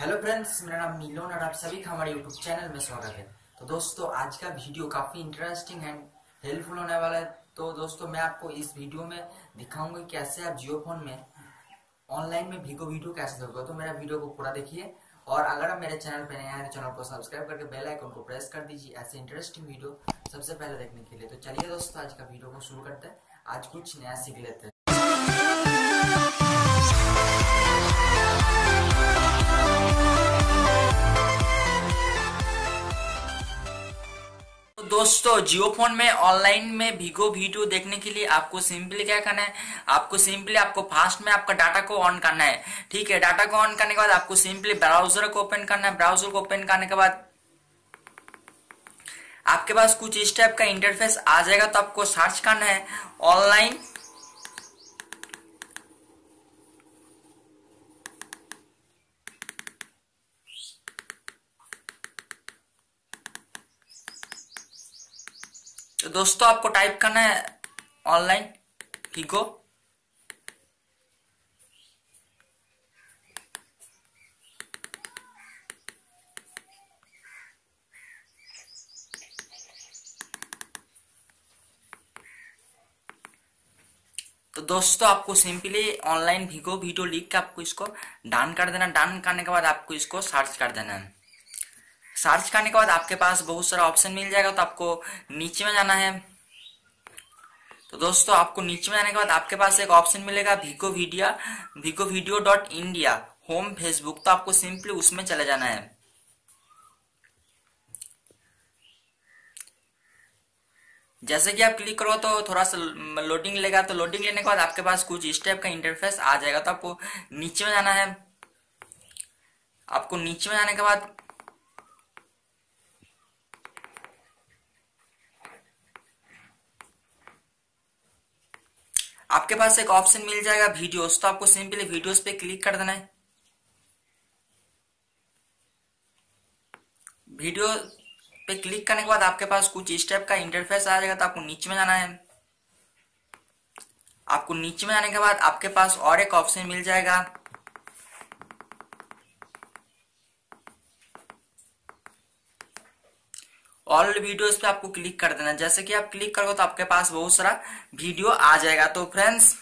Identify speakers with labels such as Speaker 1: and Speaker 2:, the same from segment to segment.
Speaker 1: Hello friends मेरा नाम नीलोन और आप सभी का हमारे यूट्यूब चैनल में स्वागत है। तो दोस्तों, आज का वीडियो काफ़ी इंटरेस्टिंग एंड हेल्पफुल होने वाला है। तो दोस्तों, मैं आपको इस वीडियो में दिखाऊँगा कैसे आप जियो फ़ोन में ऑनलाइन में वीगो वीडियो कैसे देखोगे तो मेरा वीडियो को पूरा देखिए और अगर आप मेरे चैनल पर नए आए तो चैनल को सब्सक्राइब करके बेल आइकन को प्रेस कर दीजिए, ऐसे इंटरेस्टिंग वीडियो सबसे पहले देखने के लिए। तो चलिए दोस्तों, आज का वीडियो को शुरू करते हैं। आज कुछ नया सीख लेते हैं। दोस्तों जियो फ़ोन में ऑनलाइन में वीगो वीडियो देखने के लिए आपको सिंपली क्या करना है? आपको सिंपली आपको फास्ट में आपका डाटा को ऑन करना है। ठीक है, डाटा को ऑन करने के बाद आपको सिंपली ब्राउज़र को ओपन करना है। ब्राउज़र को ओपन करने के बाद आपके पास कुछ इस टाइप का इंटरफेस आ जाएगा तो आपको सर्च करना है ऑनलाइन। तो दोस्तों, आपको टाइप करना है ऑनलाइन वीगो तो दोस्तों, आपको सिंपली ऑनलाइन वीगो वीडियो लिख के आपको इसको डन कर देना। डन करने के बाद आपको इसको सर्च कर देना। है सर्च करने के बाद आपके पास बहुत सारा ऑप्शन मिल जाएगा तो आपको नीचे में जाना है। तो दोस्तों, आपको नीचे में जाने के बाद आपके पास एक ऑप्शन मिलेगा Vigo video Vigo video dot India home Facebook तो आपको सिंपली उसमें चले जाना है। जैसे कि आप क्लिक करो तो थोड़ा सा लोडिंग लेगा तो लोडिंग लेने के बाद आपके पास कुछ इस टाइप का इंटरफेस आ जाएगा तो आपको नीचे में जाना है। आपको नीचे में जाने के बाद आपके पास एक ऑप्शन मिल जाएगा वीडियोस तो आपको सिंपली वीडियोस पे क्लिक कर देना है। वीडियो पे क्लिक करने के बाद आपके पास कुछ इस टाइप का इंटरफेस आ जाएगा तो आपको नीचे में जाना है। आपको नीचे में आने के बाद आपके पास और एक ऑप्शन मिल जाएगा। ऑल वीडियोस पे आपको क्लिक कर देना। जैसे कि आप क्लिक करोगे तो आपके पास बहुत सारा वीडियो आ जाएगा। तो फ्रेंड्स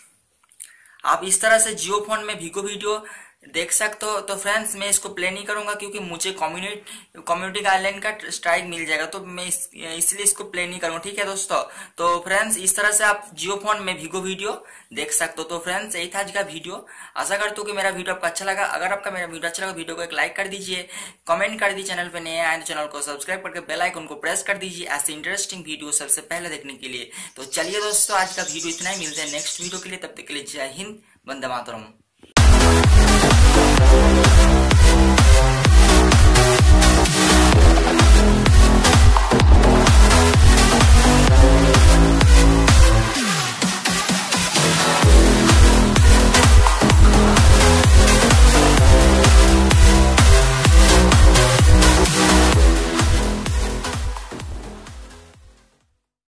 Speaker 1: आप इस तरह से जियो फ़ोन में वीगो वीडियो देख सकते हो। तो फ्रेंड्स मैं इसको प्ले नहीं करूँगा क्योंकि मुझे कम्युनिटी कम्युनिटी गाइडलाइन का स्ट्राइक मिल जाएगा। तो मैं इस, इसलिए इसको प्ले नहीं करूँगा। ठीक है दोस्तों? तो फ्रेंड्स इस तरह से आप जियो फ़ोन में वीगो वीडियो देख सकते हो। तो फ्रेंड्स यही था आज का वीडियो आशा करता हूँ कि मेरा वीडियो आपको अच्छा लगा। अगर आपका मेरा वीडियो अच्छा लगा वीडियो को एक लाइक कर दीजिए कमेंट कर दीजिए चैनल पर नए आए तो चैनल को सब्सक्राइब करके बेल आइकन को प्रेस कर दीजिए। ऐसे इंटरेस्टिंग वीडियो सबसे पहले देखने के लिए। तो चलिए दोस्तों आज का वीडियो इतना ही। मिलते हैं नेक्स्ट वीडियो के लिए। तब तक के लिए जय हिंद वंदे मातरम।